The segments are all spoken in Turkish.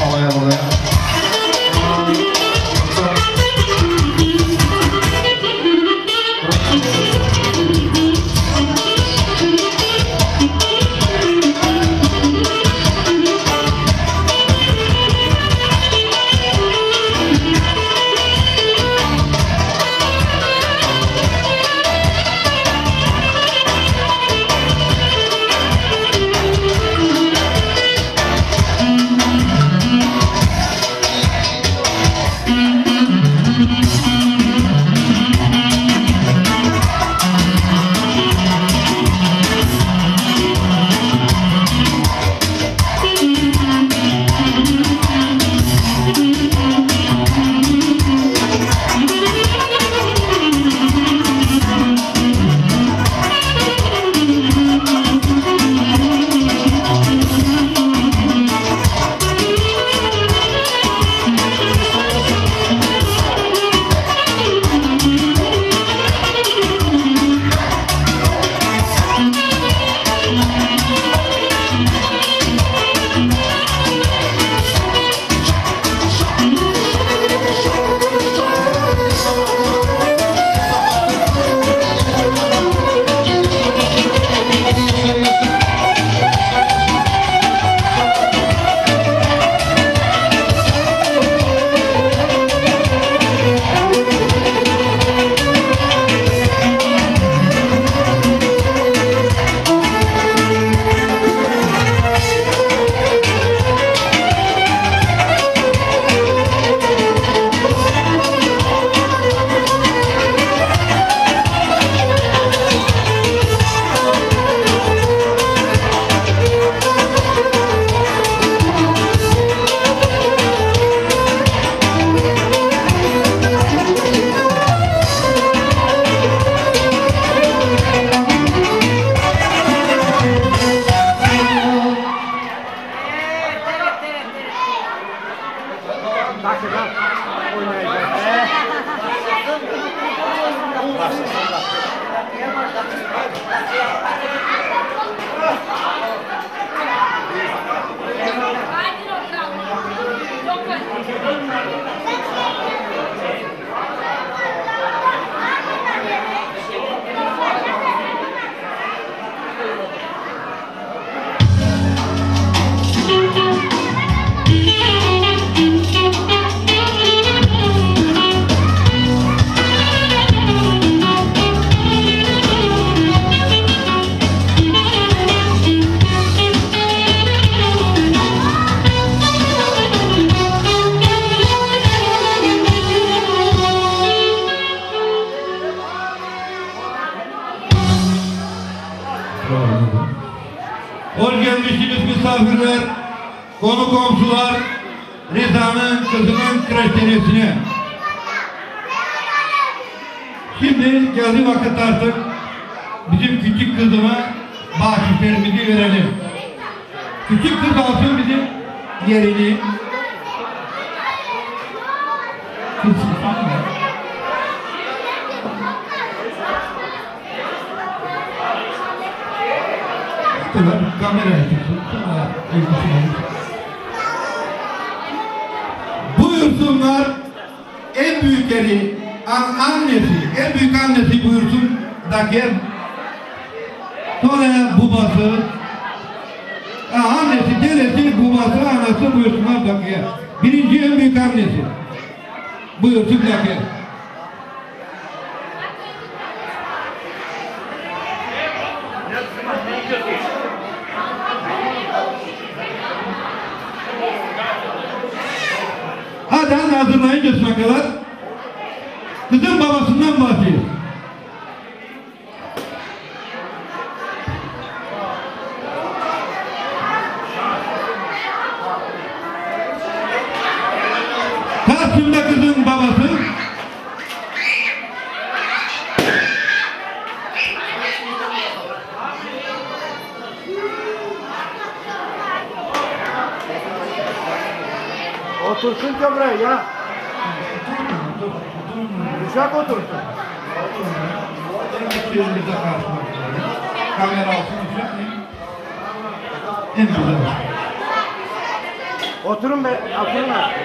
havaya buraya. Geldi vakit artık bizim küçük kızıma bahşişlerimizi verelim. Küçük kız alsın bizim yerini. Kız, elbisini. Buyursunlar en büyükleri, an annesi, en büyük annesi buyursun Daker. Sonra babası, ha, annesi, dedesi, babası, anası buyursunlar Daker. Birinci en büyük annesi. Buyursun Daker. Hadi hazırlayın kadar. Kızın babasından bahsediyor. Karşımda kızın babası. Otursun da buraya ya. Uşak otursun. Birbirimize karşı. Kamera olsun. En güzel. Oturun be. Oturun artık.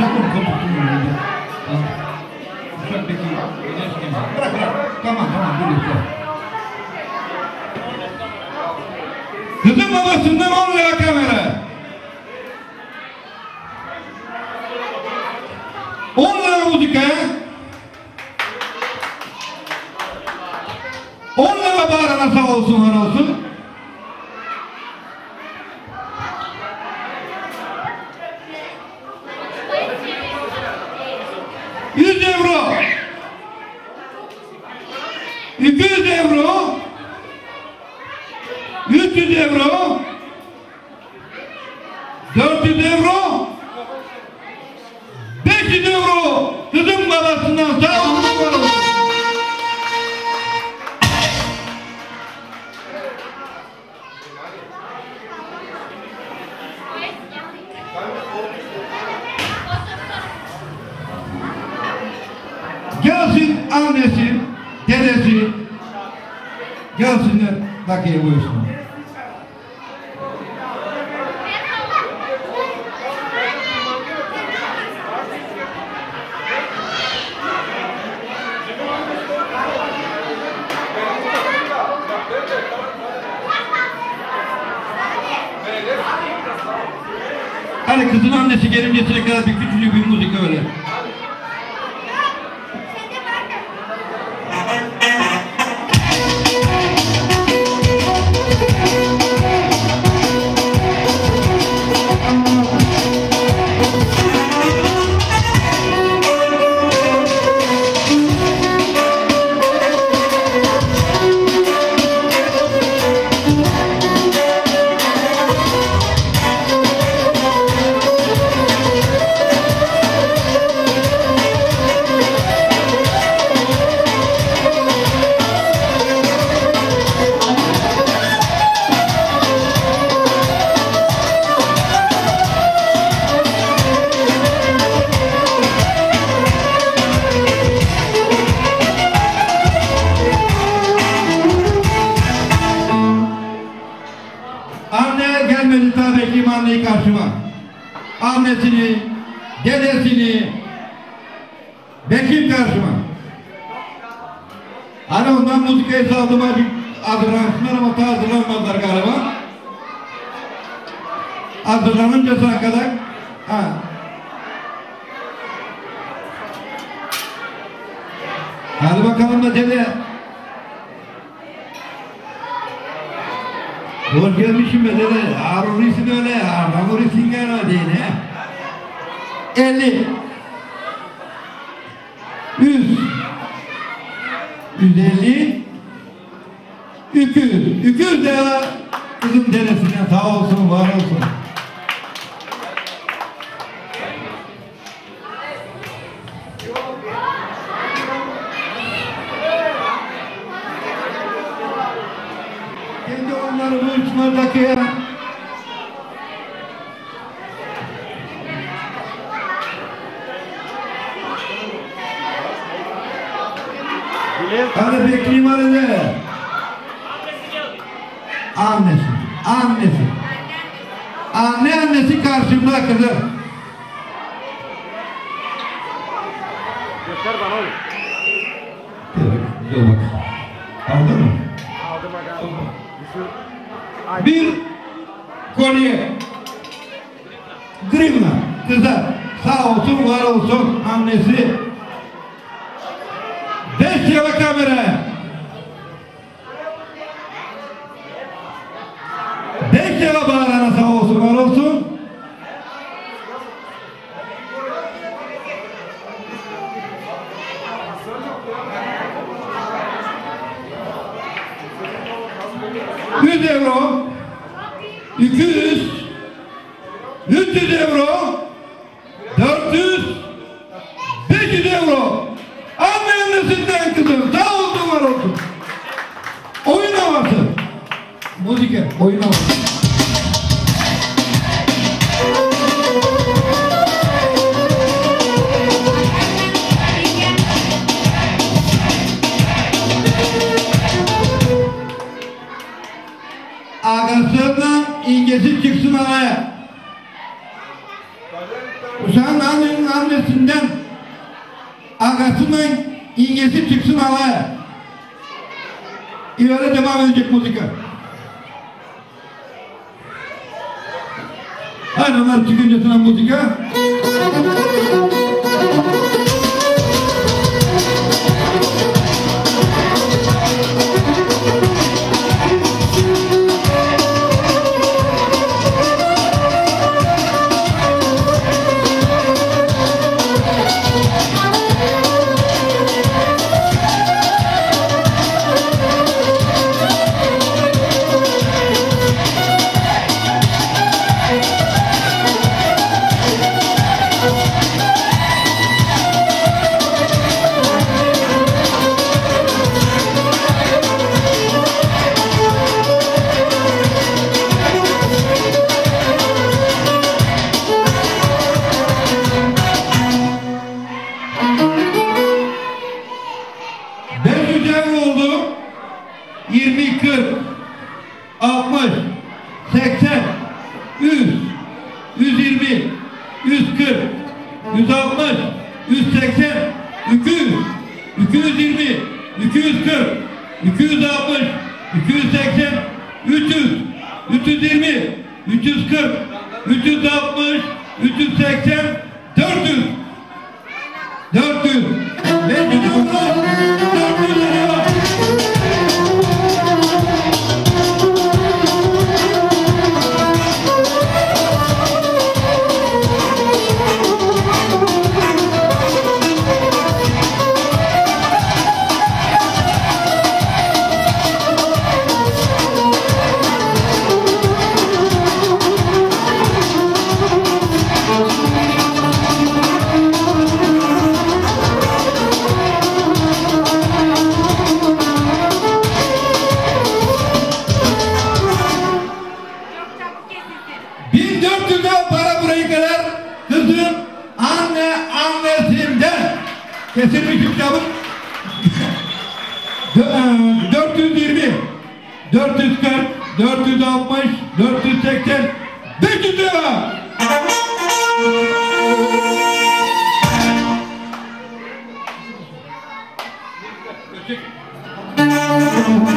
Yakın koputun önünde. Uçaktaki güneş gibi. Bırak bırak. Tamam tamam dur yeter. Kızın babasından 10 lira kamera. Sağ olsun var olsun. Yüz euro. Kızın annesi gelincesine kadar bir küçücük bir müzik öyle. Hazırlansınlar ama ta hazırlanmadılar galiba. Hazırlanınca sana kadar ha. Hadi bakalım da dede. Hoş gelmişsin be dede. Harun isim öyle. İsim galiba değil he. 50 100 150 200 200 de kızım dedesine sağ olsun var olsun. Kendi onları bu uçmadaki Bilal. Hadi bekleyeyim hadi. Annesi. Annesi. Anne annesi karşımda kızım. Göster bana oğlum. Dur bak. Aldın mı? Aldım. Ay. Bir kolye. Grivna. Kıza. Sağ olsun var olsun annesi. Beş yıla kamera. İngesi çıksın havaya. Uşağın annenin annesinden ağasından ingesi çıksın havaya. İleri devam edecek müzik. Hadi onlar çıkınca sana müzik. 60, 80, 100, 120, 140, 160, 180, 200, 220, 240, 260, 280, 300, 320, 340, 360, 380, 400. Thank you.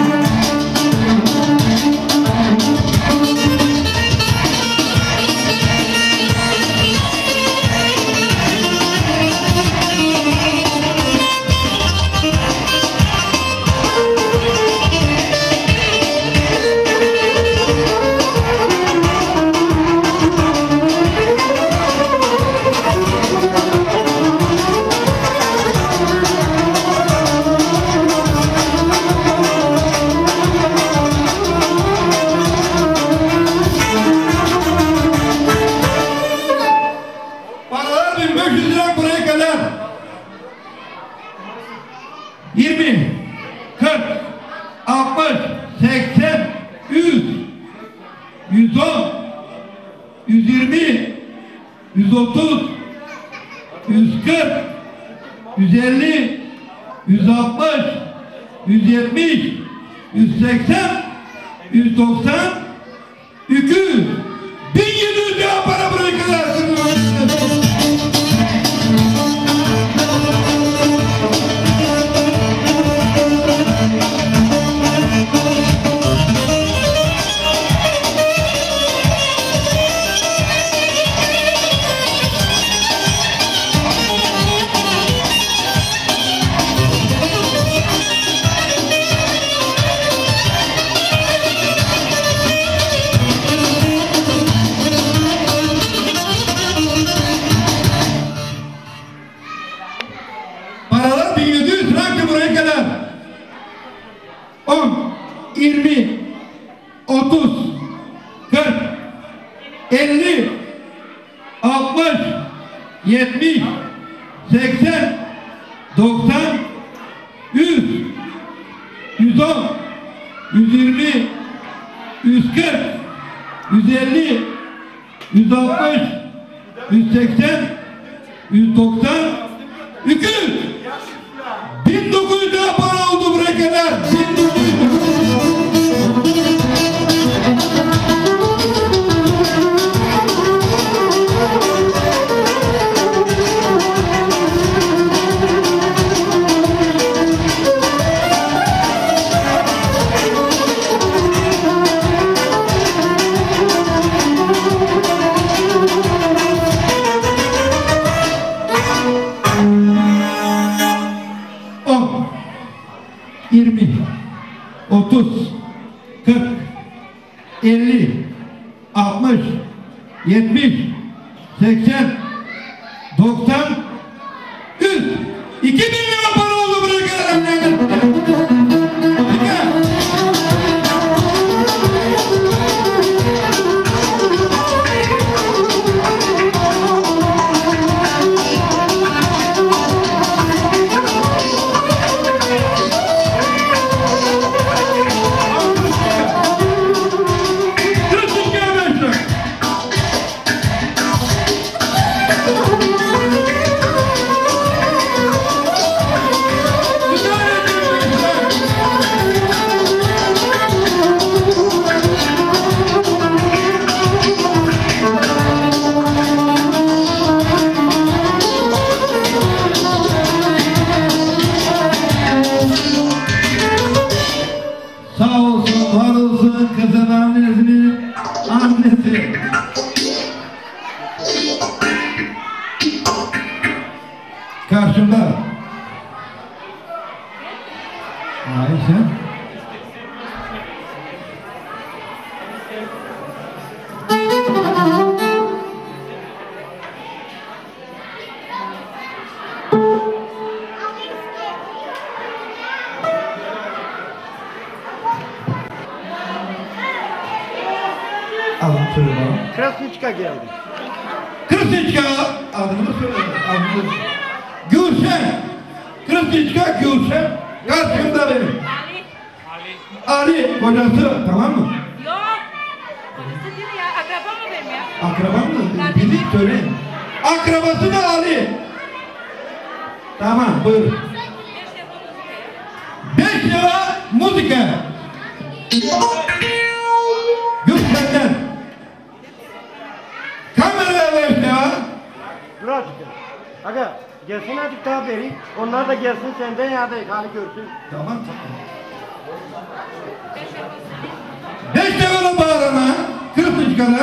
Oradan buraya kadar. 20 40 60 80 100 110 120 130 140 150 160 170 180 190 140, 150, 160, 180, 190, 200. 1900 lira para 30, 40, 50, 60, 70, 80, 90, Bana. Krasniçka geldi. Kırsiçka adını söyle. Adını. Gülşen. Kırsiçka Gülşen. Karşımda benim. Ali. Ali kocası tamam mı? Yok. Kocası değil ya. Akraba mı benim ya? Akraba mı? Bizi söyleyin. Akrabası da Ali. Tamam buyur. Beş lira müzik Dur azıcık. Aga gelsin azıcık daha beri. Onlar da gelsin senden ya da hali görsün. Tamam tamam. Beş lira bağırana. Kırsiçka'na.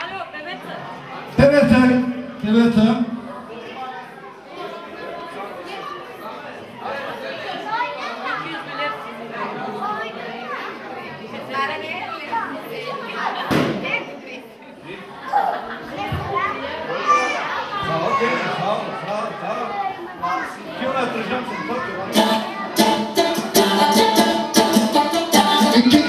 Alo Mehmet. Evet sen. African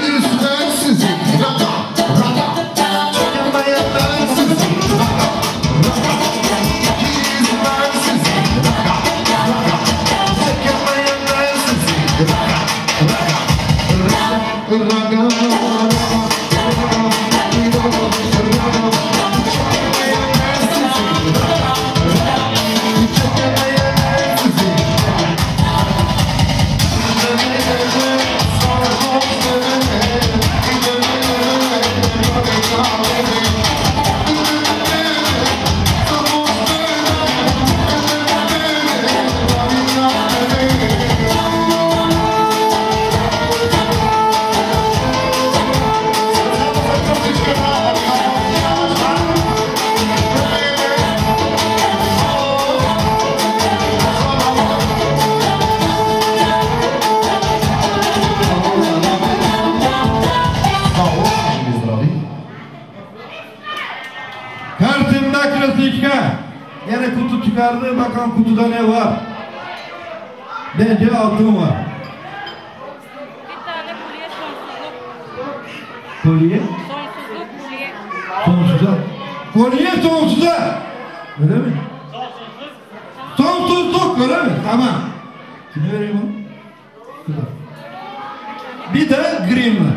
Kutuda ne var. Bence altın var. Bir tane kulye sonsuzluk. Kolye Sonsuzluk kulye. sonsuza. Kolye sonsuza. Öyle mi? Sonsuzluk öyle mi? Tamam. Kime vereyim onu? Bir de green var.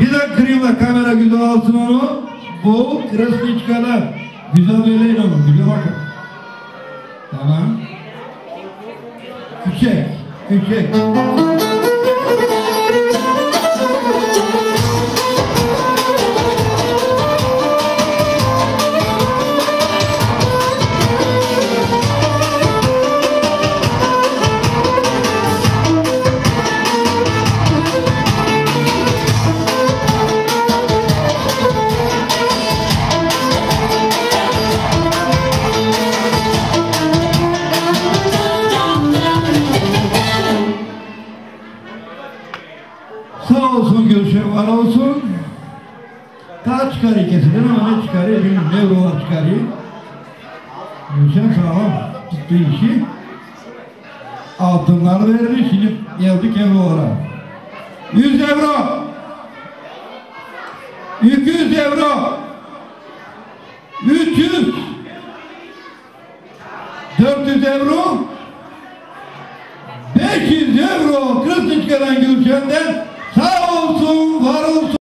Bir de green var. Kamera güzel alsın onu. Bu Krasniçkalar. Güzel söyleyin onu. Güzel bakın. Tamam. Küçük. Küçük. İkisinden ama ne çıkarıyor bilmiyorum. Ne euro çıkarıyor. Gülşen sağlam tuttu işi. Altınlar verdi şimdi geldik eurolara. 100 euro. 200 euro. 300. 400 euro. 500 euro Kırıklıçka'dan Gülşen'den sağ olsun, var olsun.